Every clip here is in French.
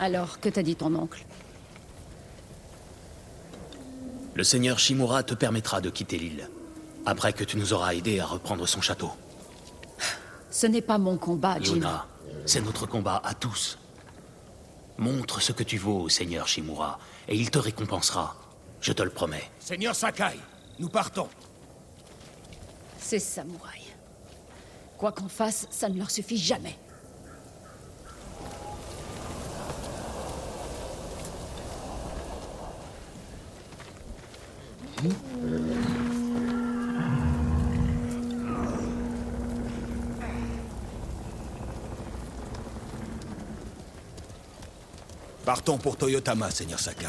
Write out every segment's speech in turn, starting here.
Alors, que t'a dit ton oncle Le seigneur Shimura te permettra de quitter l'île. Après que tu nous auras aidés à reprendre son château. Ce n'est pas mon combat. Yuna, c'est notre combat à tous. Montre ce que tu vaux au seigneur Shimura, et il te récompensera. Je te le promets. Seigneur Sakai, nous partons. Ces samouraïs. Quoi qu'on fasse, ça ne leur suffit jamais. Partons pour Toyotama, Seigneur Sakai.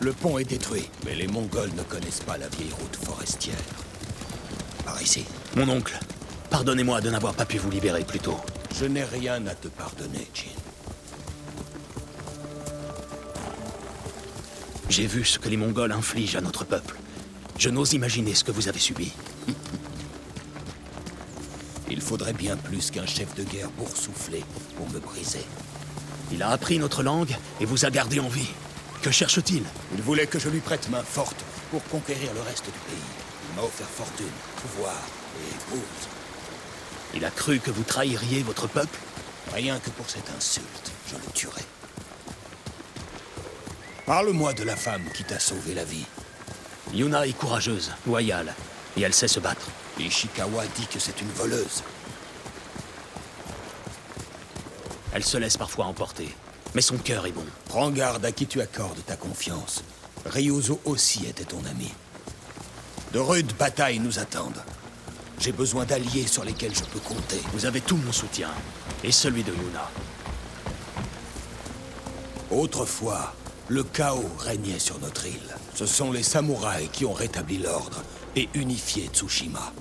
Le pont est détruit, mais les Mongols ne connaissent pas la vieille route forestière. Par ici. Mon oncle, pardonnez-moi de n'avoir pas pu vous libérer plus tôt. Je n'ai rien à te pardonner, Jin. J'ai vu ce que les Mongols infligent à notre peuple. Je n'ose imaginer ce que vous avez subi. Il faudrait bien plus qu'un chef de guerre boursouflé pour me briser. Il a appris notre langue et vous a gardé en vie. Que cherche-t-il? Il voulait que je lui prête main forte pour conquérir le reste du pays. Il m'a offert fortune, pouvoir et épouse. Il a cru que vous trahiriez votre peuple Rien que pour cette insulte, je le tuerai. Parle-moi de la femme qui t'a sauvé la vie. Yuna est courageuse, loyale, et elle sait se battre. Ishikawa dit que c'est une voleuse. Elle se laisse parfois emporter, mais son cœur est bon. Prends garde à qui tu accordes ta confiance. Ryuzo aussi était ton ami. De rudes batailles nous attendent. J'ai besoin d'alliés sur lesquels je peux compter. Vous avez tout mon soutien, et celui de Yuna. Autrefois, le chaos régnait sur notre île. Ce sont les samouraïs qui ont rétabli l'ordre et unifié Tsushima.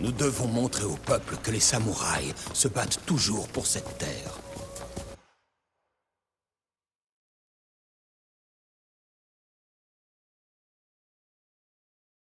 Nous devons montrer au peuple que les samouraïs se battent toujours pour cette terre.